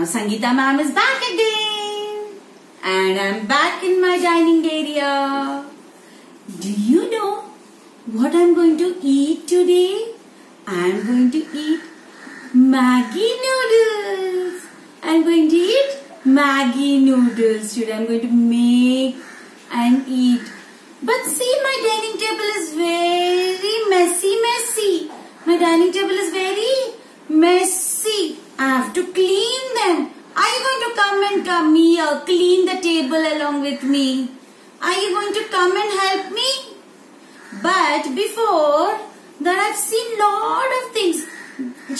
Now Sangeeta ma'am is back again. And I'm back in my dining area. Do you know what I'm going to eat today? I'm going to eat Maggi noodles. I'm going to eat Maggi noodles today. I'm going to make and eat. But see, my dining table is very messy, messy. My dining table is very messy. I have to clean them. Are you going to come here, clean the table along with me? Are you going to come and help me? But before that, I've seen lot of things.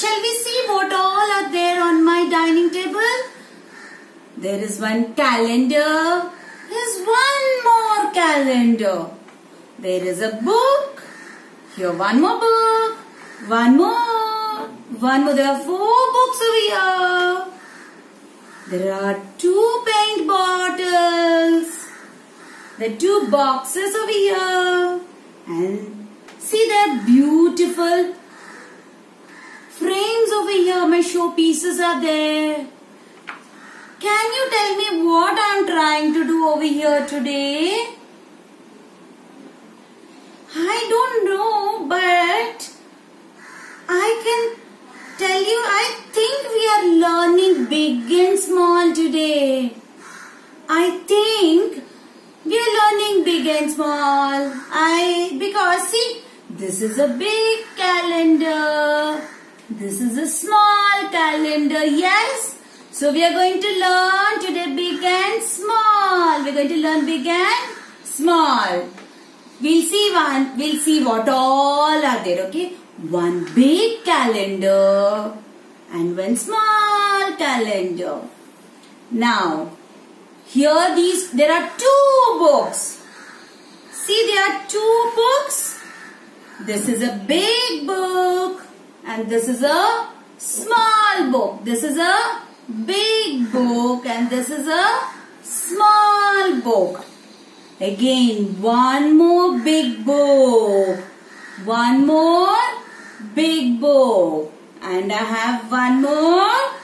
Shall we see what all are there on my dining table? There is one calendar. There's one more calendar. There is a book. Here one more book. One more. One more. There are four books over here. There are two paint bottles. The two boxes over here. And see there are beautiful frames over here. My showpieces are there. Can you tell me what I am trying to do over here today? I don't know, but I can tell you, I think we are learning big and small today. I think we are learning big and small. I, because see, this is a big calendar. This is a small calendar, yes? So we are going to learn today big and small. We're going to learn big and small. We'll see one, we'll see what all are there, okay? One big calendar and one small calendar. Now, here these, there are two books. See, there are two books. This is a big book and this is a small book. This is a big book and this is a small book. Again, one more big book. One more big book. And I have one more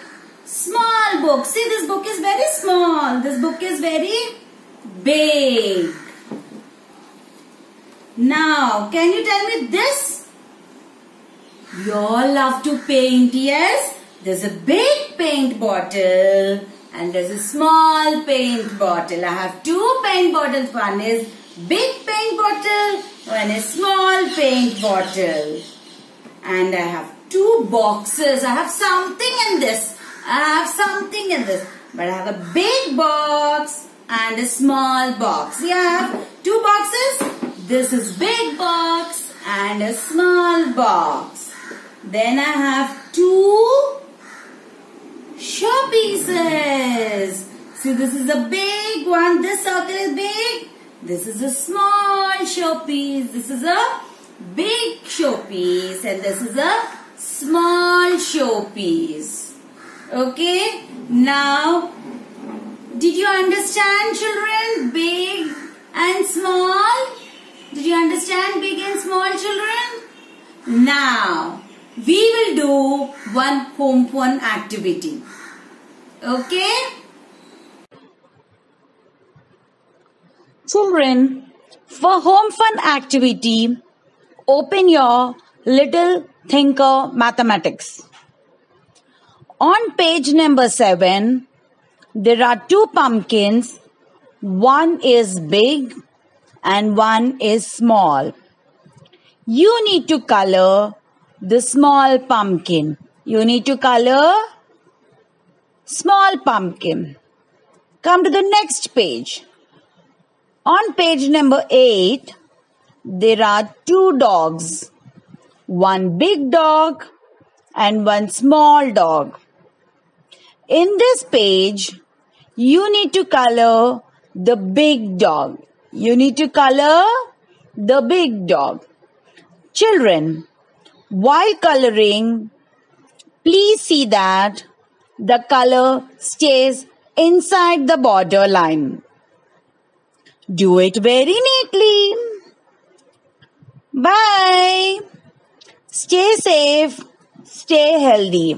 small book. See, this book is very small. This book is very big. Now, can you tell me this? You all love to paint, yes? There's a big paint bottle and there's a small paint bottle. I have two paint bottles. One is big paint bottle, one is small paint bottle. And I have two boxes. I have something in this. I have something in this. But I have a big box and a small box. Yeah, have two boxes. This is big box and a small box. Then I have two show pieces. See, this is a big one. This circle is big. This is a small show piece. This is a big show piece. And this is a small showpiece. Okay. Now, did you understand children? Big and small? Did you understand big and small children? Now, we will do one home fun activity. Okay? Children, for home fun activity, open your Little Thinker Mathematics. On page number 7, there are two pumpkins. One is big and one is small. You need to color the small pumpkin. You need to color small pumpkin. Come to the next page. On page number 8, there are two dogs. One big dog and one small dog. In this page, you need to color the big dog. You need to color the big dog. Children, while coloring, please see that the color stays inside the border line. Do it very neatly. Bye. Stay safe. Stay healthy.